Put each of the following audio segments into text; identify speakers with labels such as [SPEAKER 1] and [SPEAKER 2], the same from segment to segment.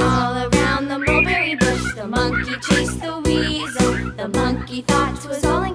[SPEAKER 1] all around the mulberry bush, the monkey chased the weasel. The monkey thought it was all in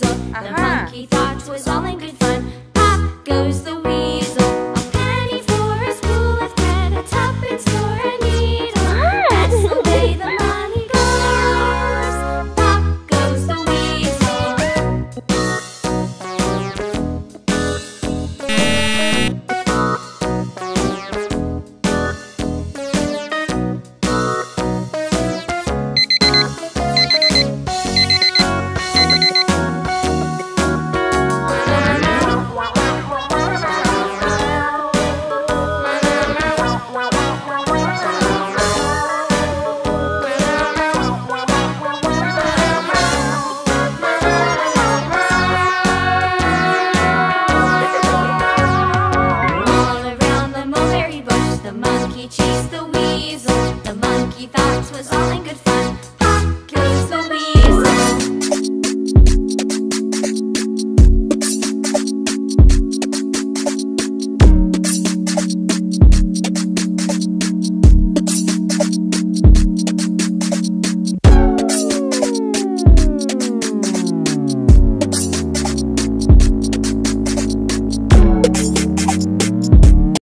[SPEAKER 1] monkey chased the weasel. The monkey thought was all in good fun. Pop the weasel.